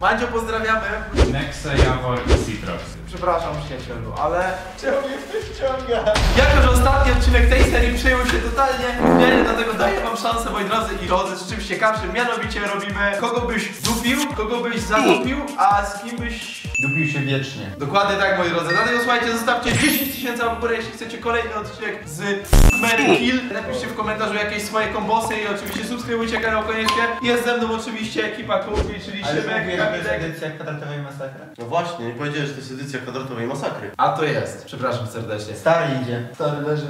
Mandzio, pozdrawiamy. Nexe, Jawor i Citrox. Przepraszam przyjacielu, ale Czemu mnie ktoś ściąga? jako, że ostatni odcinek tej serii przyjął się totalnie nie, dlatego daję wam szansę, moi drodzy i drodzy, z czymś ciekawszym. Mianowicie robimy kogo byś dupił, kogo byś zadupił, a z kim byś... Dupił się wiecznie. Dokładnie tak, moi drodzy. Dlatego słuchajcie, zostawcie 10 tysięcy w górę, jeśli chcecie kolejny odcinek z Mary Kill. Napiszcie w komentarzu jakieś swoje kombosy i oczywiście subskrybujcie kanał koniecznie. Jest ze mną oczywiście ekipa Kubi, czyli Ale Szybek, mówię, że to jest Kamilek. edycja kwadratowej masakry. No właśnie, nie powiedziałeś, że to jest edycja kwadratowej masakry. A to jest, przepraszam serdecznie. Stary idzie. Stary leży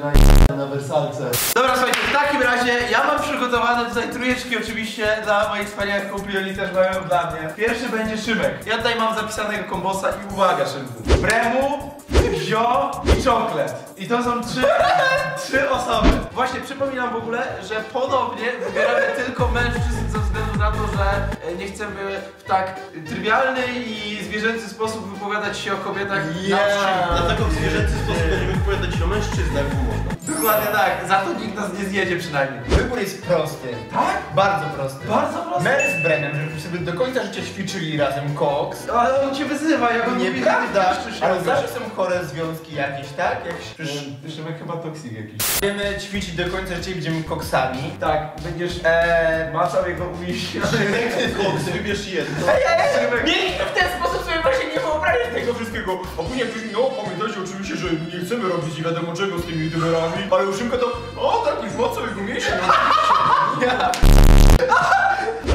na, na wersalce. Dobra, słuchajcie, w takim razie ja mam przygotowane tutaj trójeczki oczywiście dla moich wspaniałych kumpli, oni też mają dla mnie. Pierwszy będzie Szymek. Ja tutaj mam zapisanego kombosa i uwaga Szymku. Bremu, Zio i Czoklet. I to są trzy, trzy osoby. Właśnie przypominam w ogóle, że ponownie wybieramy tylko mężczyzn ze względu na to, że e, nie chcemy w tak trywialny i zwierzęcy sposób wypowiadać się o kobietach na wsi. Dlatego w zwierzęcy sposób będziemy wypowiadać się o mężczyznach, bo można. Dokładnie tak, za to nikt nas nie zjedzie przynajmniej. Wybór jest prosty. Tak? Bardzo prosty. Bardzo prosty. Mary z Brenem, żeby sobie do końca życia ćwiczyli razem koks. No, ale on cię wyzywa, jak on mówi, że ty Nieprawda, ale zawsze są chore związki jakieś, tak? Jak przecież Szymek chyba toksik jakiś. będziemy ćwiczyć do końca życia i będziemy koksami. Tak, będziesz Eee, macał jego umięśnione. Koks, wybierz jedno. Nie, w ten sposób tego wszystkiego. A później ktoś mi, no pamiętajcie oczywiście, że nie chcemy robić nie wiadomo czego z tymi youtuberami, ale Uszymka to, o tak już mocno jego mięśnie.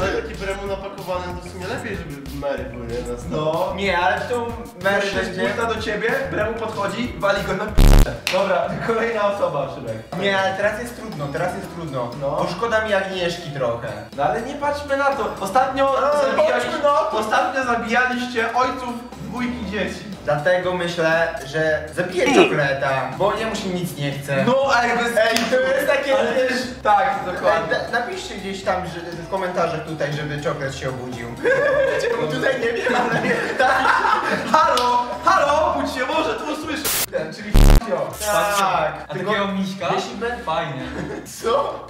Ale taki bremu napakowany to w sumie lepiej, żeby Mary był, nie? Na stole. No. Nie, ale tu Mary Mary będzie... będzie do ciebie, Bremu podchodzi, wali go na p***. Dobra, kolejna osoba, Szymek. Nie, ale teraz jest trudno, teraz jest trudno. No. Bo szkoda mi Agnieszki trochę. No ale nie patrzmy na to. Ostatnio patrzmy zabijaliście, na to. ostatnio zabijaliście ojców dwójki dzieci. Dlatego myślę, że zabiję czokoleta, bo jemu się nic nie chce. No, ale bez Ej, to jest takie... Ale też, tak, Ej, dokładnie. da- napiszcie gdzieś tam że, w komentarzach tutaj, żeby czoklet się obudził. Czemu tutaj nie wiem, ale tak. Halo, halo, budź się, może tu usłyszę. Ten, czyli f***io. Tak. A Tylko- takiego miśka? Jeśli będę... Fajnie. Co?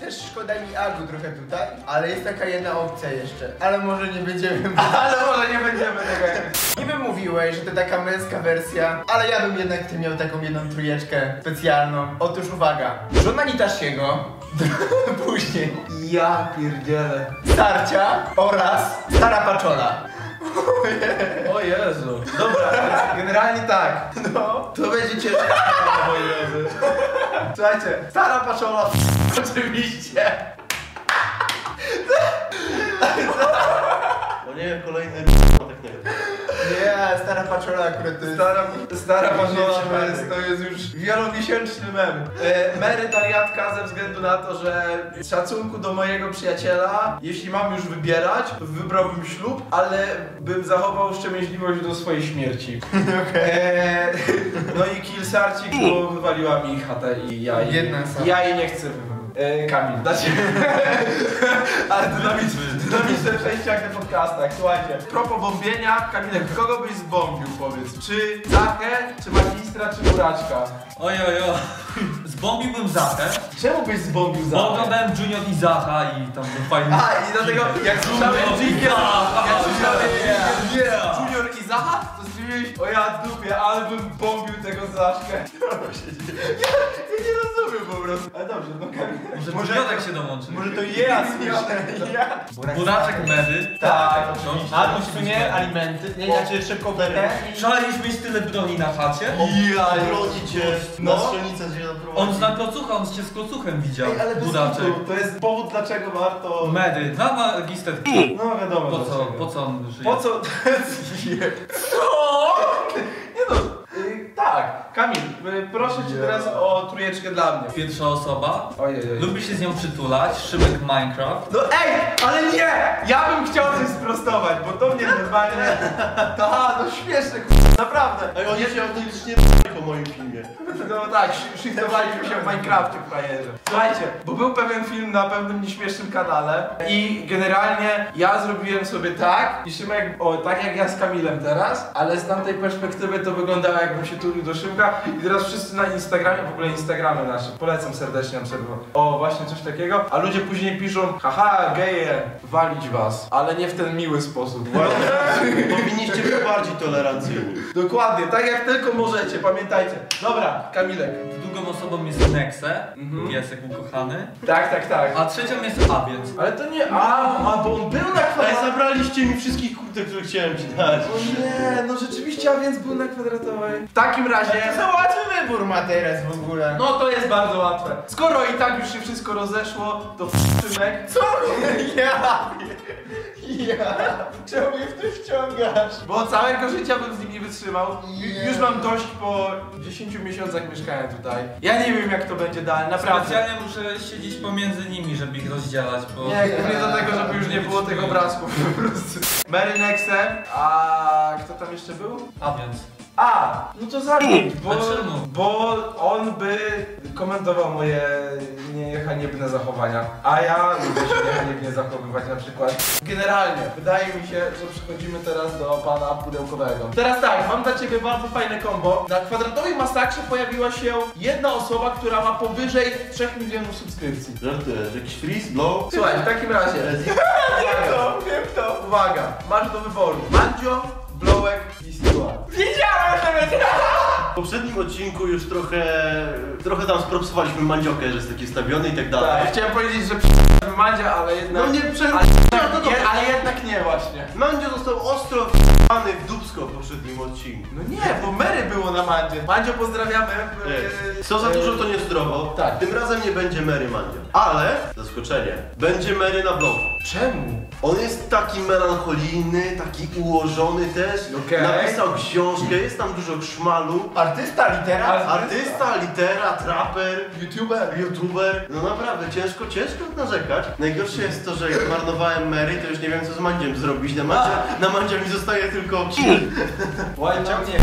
Też szkoda mi Agu trochę tutaj, ale jest taka jedna opcja jeszcze. Ale może nie będziemy... Ale może nie będziemy tego. Niby mówiłeś, że to taka męska wersja, ale ja bym jednak ty miał taką jedną trójeczkę specjalną. Otóż uwaga, żona Nitasiego, później Ja pierdzielę. starcia oraz stara paczola. O Jezu. Dobra, więc generalnie tak. No. To będzie ciężka sprawa, moi drodzy. Słuchajcie, stara paszola oczywiście. O nie, kolejny tak nie wiem. Nie, stara paczola akurat to jest... Stara, stara paszola to jest, to jest już wielomiesięczny mem. E, Mary Tariatka ze względu na to, że z szacunku do mojego przyjaciela, jeśli mam już wybierać, to wybrałbym ślub, ale bym zachował szczęśliwość do swojej śmierci. E, no i Kilsarcik, bo wywaliła mi chatę i ja jej, Jedna sama. ja jej nie chcę E, Kamil, dacie. Ale dynamiczne, dynamiczne przejście jak na podcastach. Słuchajcie, propos bombienia, Kamilek, kogo byś zbombił, powiedz? Czy Zachę, czy Magistra, czy Buraczka? Ojojo. Zbombiłbym Zachę, Czemu byś zbombił bo Zachę? oglądałem Junior i Zacha i tam był fajny... A, i dlatego jak słyszałem Junior jak słyszałem. Junior i Zacha, stwierdziłeś, o ja dupie, ale bym bombił tego Zaszkę. Ja, ja nie rozumiem po prostu. Ale dobrze, no Kamil. Może Może- Juniorek się dołączy. Może to ja słyszę. Ja. Buraczek Medy. Tak, oczywiście. Albo w sumie alimenty, nie, znaczy szybko berę. Szaleliśmy mieć tyle broni na chacie. Ja, Broni cię, No. na strzelnicę cię. On zna klocucha, on się z klocuchem widział. Ej, ale Buraczek. to jest powód, dlaczego warto... Medy, na magister. No wiadomo Po co, po co on żyje? Po co? Co? Nie no, y, tak. Y, proszę cię teraz o trójeczkę dla mnie. Pierwsza osoba. Ojej. Lubi się z nią przytulać. Szybek Minecraft. No ej, ale nie! Ja bym chciał coś sprostować, bo to mnie normalnie. Aha, no śmieszne, k***a, naprawdę. Ej, oni się autentycznie po moim filmie. No tak, sh- shiftowaliśmy się w Minecrafcie w frajerze. Słuchajcie, bo był pewien film na pewnym nieśmiesznym kanale i generalnie ja zrobiłem sobie tak i Szymek, o tak jak ja z Kamilem teraz, ale z tamtej perspektywy to wyglądało jakbym się tulił do Szymka i teraz wszyscy na Instagramie, w ogóle Instagramy nasze, polecam serdecznie obserwować. O, właśnie coś takiego, a ludzie później piszą, haha, geje, walić was, ale nie w ten miły sposób. Powinniście być bardziej tolerancyjni. Dokładnie, tak jak tylko możecie, pamiętajcie. Dobra, Kamilek. Drugą osobą jest Nexe, Mhm. piesek ukochany. Tak, tak, tak. A trzecią jest A więc. Ale to nie. A, a bo on był na Ej, kwadratowej. zabraliście mi wszystkich kurde, które chciałem ci dać. O nie, no rzeczywiście, a więc był na kwadratowej. W takim razie. Łatwy wybór ma teraz w ogóle. No to jest bardzo łatwe. Skoro i tak już się wszystko rozeszło, to Szymek. Co? Ja! Ja! Czemu mnie w to wciągasz? Bo całego życia bym z nim nie wytrzymał. Ju- Już mam dość po 10 miesiącach mieszkania tutaj. Ja nie wiem jak to będzie dalej, naprawdę. Specjalnie muszę siedzieć pomiędzy nimi, żeby ich rozdzielać, bo... Nie, głównie do tego, żeby już nie było tych obrazków po prostu. Mary Nexe, a kto tam jeszcze był? A więc. A, no to zabić, bo, bo on by komentował moje niehaniebne zachowania, a ja lubię się niehaniebnie zachowywać na przykład. Generalnie, wydaje mi się, że przechodzimy teraz do pana pudełkowego. Teraz tak, mam dla ciebie bardzo fajne kombo. Na kwadratowej masakrze pojawiła się jedna osoba, która ma powyżej 3 milionów subskrypcji. Żartujesz, jakiś freeze, blow? Słuchaj, w takim razie, Wiem to, wiem to. uwaga, masz do wyboru Mandzio, Blowek i Stewart. W poprzednim odcinku już trochę, trochę tam spropsowaliśmy Mandziokę, że jest taki stawiony i tak dalej. Tak, chciałem powiedzieć, że przy Mandzia, ale jednak... No nie prze... Ale, No to nie, ale jednak nie właśnie. Mandzio został ostro f***any w dubsko w poprzednim odcinku. No nie, bo Mary było na Mandzie. Mandzio pozdrawiamy. Nie. Yy, Co za yy, dużo to niezdrowo. tak. Tym razem nie będzie Mary Mandzio. Ale, zaskoczenie, będzie Mary na blogu. Czemu? On jest taki melancholijny, taki ułożony też. Okej. Napisał książkę, jest tam dużo szmalu. Artysta, literat. Artysta, litera, traper, YouTuber. youtuber. No naprawdę, ciężko, ciężko narzekać. Najgorsze jest to, że jak marnowałem Mary, to już nie wiem co z Mandziem zrobić. Na Mandzia, na Mandzia mi zostaje tylko kill. Łajczał nie.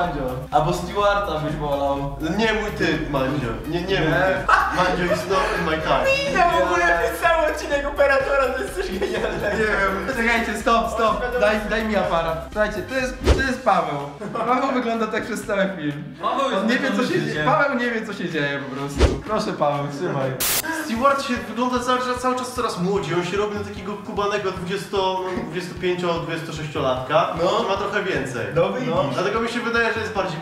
Mandzio. Albo Stewarta byś wolał. Nie mój typ, Mandzio. Nie, nie mój Nie. typ. Mandzio is not in my time. Ja w ogóle cały odcinek operatora to jest coś genialnego. Nie wiem. Czekajcie, stop, stop. Daj, daj mi aparat. Słuchajcie, to jest, to jest Paweł. Paweł wygląda tak przez cały film. Paweł jest On nie wie co się dzieje. Paweł nie wie co się dzieje po prostu. Proszę Paweł, trzymaj. Stewart się wygląda cały, czas- cały czas coraz młodziej. On się robi na takiego kubanego 20, no, 25-26 latka. No. No. ma trochę więcej. No. Dlatego mi się wydaje, że jest bardziej.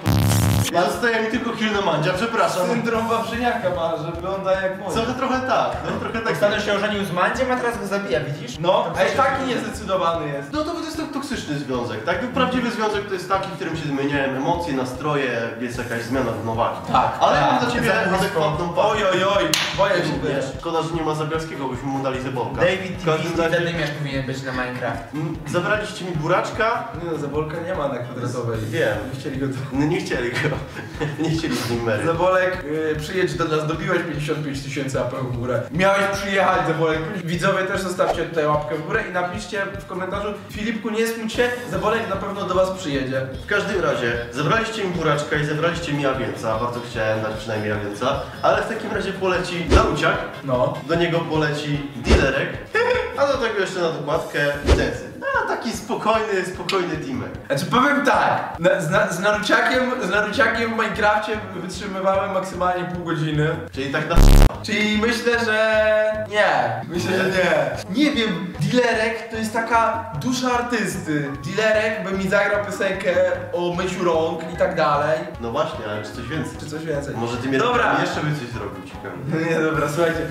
I zostaje mi tylko kill na Mandzia, przepraszam. Syndrom Wawrzyniaka ma, że wygląda jak młody. Trochę, trochę tak, no trochę tak. Ostatnio się ożenił z Mandziem, a teraz go zabija, widzisz? No, a jest taki niezdecydowany jest. No to to jest tak toksyczny związek, tak? Prawdziwy związek to jest taki, w którym się zmieniają emocje, nastroje, jest jakaś zmiana równowagi. Tak, Ale tak. mam dla ciebie adekwatną parę. Oj, oj, oj, boję się Nie, też. Szkoda, że nie ma Zabielskiego, byśmy mu dali zebolka. David W każdym T. razie Zadymiarz powinien być na Minecraft. m, zabraliście mi buraczka, Nie no, Zabolka nie ma na kwadratowej. Wiem. Nie chcieli go tu. no nie chcieli go, nie chcieli z nim Mary. Zabolek, yy, przyjedź do nas, dobiłeś 55 tysięcy apel w górę. Miałeś przyjechać, Zabolek. Widzowie też zostawcie tutaj łapkę w górę i napiszcie w komentarzu Filipku, nie smuć się, Zabolek na pewno do was przyjedzie. W każdym razie, zabraliście mi buraczka i zabraliście mi Awięca, bardzo chciałem dać przynajmniej Awięca, ale w takim razie poleci Naruciak, No. do niego poleci Dilerek, a do tego jeszcze na dokładkę Dezy. A taki spokojny, spokojny teamek. Znaczy powiem tak, na, z, na, z, Naruciakiem, z Naruciakiem w Minecrafcie wytrzymywałem maksymalnie pół godziny. Czyli tak na Czyli myślę, że nie. Myślę, że nie. Nie wiem, Dilerek to jest taka dusza artysty. Dilerek by mi zagrał piosenkę o myciu rąk i tak dalej. No właśnie, ale czy coś więcej? Czy coś więcej? Może ty mnie Dobra. jeszcze by coś zrobił ciekawe. No nie, dobra, słuchajcie.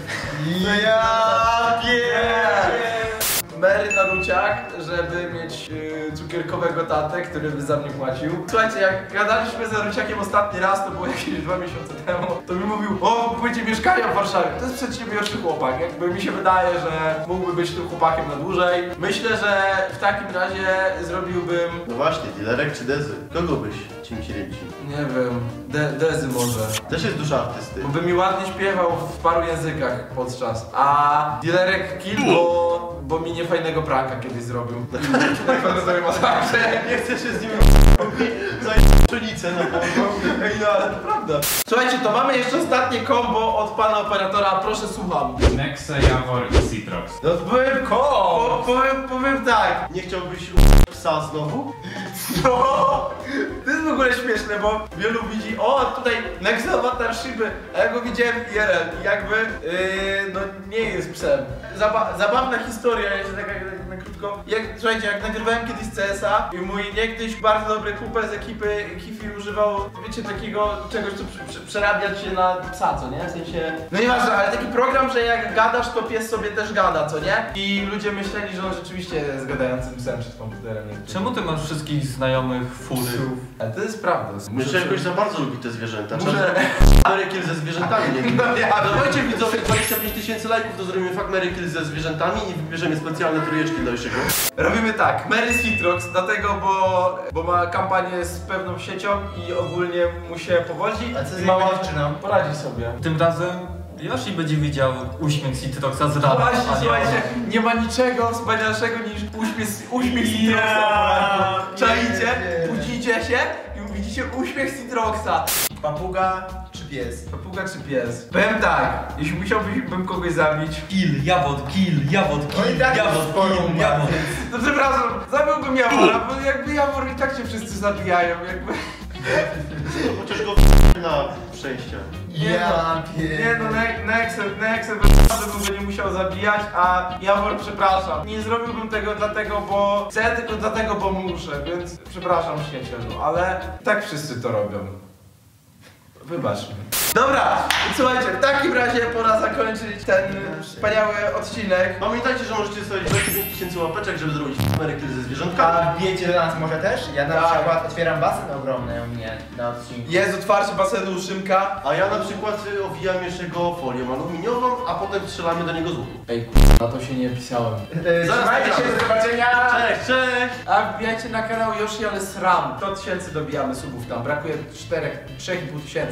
No ja Mary Naruciak, żeby mieć yy, cukierkowego tatę, który by za mnie płacił. Słuchajcie, jak gadaliśmy z Naruciakiem ostatni raz, to było jakieś dwa miesiące temu, to mi mówił, o, kupujcie mieszkania w Warszawie. To jest przedsiębiorczy chłopak. Jakby mi się wydaje, że mógłby być tym chłopakiem na dłużej. Myślę, że w takim razie zrobiłbym No właśnie, Dilerek czy Dezy? Kogo byś Cięci ręci. Nie wiem, De Dezy może. Też jest dusza artysty. Bo by mi ładnie śpiewał w paru językach podczas. A Dilerek Kill, bo, bo mi niefajnego pranka kiedyś zrobił. Na pewno sobie ma zawsze. Nie chcę się z nim za pszenicę na pewno. Ej, no ale to prawda. Słuchajcie, to mamy jeszcze ostatnie combo od pana operatora, proszę słucham. Nexe, Jawor i Citrox. No powiem, po, powiem, powiem tak. Nie chciałbyś psa znowu? No, to jest w ogóle śmieszne, bo wielu widzi, o tutaj Next Avatar Shiby, a ja go widziałem IRL i jakby, yy, no nie jest psem. Zaba zabawna historia, jeszcze taka tak, na krótko. Jak, słuchajcie, jak nagrywałem kiedyś CS-a i mój niegdyś bardzo dobry kumpel z ekipy Kifi używał, wiecie, takiego czegoś, co przy, przy, przerabia cię na psa, co nie? W sensie, no nieważne, ale taki program, że jak gadasz, to pies sobie też gada, co nie? I ludzie myśleli, że on rzeczywiście jest gadającym psem przed komputerem. Czemu ty masz wszystkich znajomych fury? Ale to jest prawda. Myślę, że jakoś za bardzo lubi te zwierzęta. Muszę- Mary Kill ze zwierzętami, nie. No ja, Dawajcie widzowie 25 tysięcy lajków, to zrobimy fuck Mary Kill ze zwierzętami i wybierzemy specjalne trójeczki Robimy tak, Mary Citrox, dlatego, bo, bo ma kampanię z pewną siecią i ogólnie mu się powodzi. A co z I mała dziewczyną? Poradzi sobie. Tym razem Yoshi będzie widział uśmiech Citroxa z rana. właśnie, słuchajcie, nie ma niczego wspanialszego niż uśmiech, uśmiech Citroxa. Czajcie, budzicie się i widzicie uśmiech Citroxa. Papuga pies? Papuga czy pies? Powiem tak, jeśli musiałbym kogoś zabić, Kill, jawor, kill, jawor, Oni kill, tak jawor, sporą kill, ma. jawor. to przepraszam, zabiłbym Jawora, bo jakby Jawor i tak się wszyscy zabijają, jakby... Chociaż go na przejścia. Ja Nie no, Ne- Nexel, Nexel naprawdę bym go nie musiał zabijać, a Jawor przepraszam. Nie zrobiłbym tego dlatego, bo chcę, tylko dlatego, bo muszę, więc przepraszam przyjacielu, ale tak wszyscy to robią. Wybacz mi. Dobra, słuchajcie, w takim razie pora zakończyć ten wspaniały odcinek. Pamiętajcie, że możecie zostawić 25 tysięcy łapeczek, żeby zrobić Kill ze zwierzątkami. A wiecie do nas może też? Ja na Tak. przykład otwieram basen ogromny u mnie na odcinku. Jest otwarcie basenu u Szymka. A ja na przykład y, owijam jeszcze go folią aluminiową, a potem strzelamy do niego z łuku. Ej, k***a, to się nie pisałem. Yy, Zaraz Trzymajcie się, nagramy. do zobaczenia! Cześć, cześć! A wbijajcie na kanał Yoshi, ale sram. 100 tysięcy dobijamy subów tam, brakuje 4, 3,5 tysięcy.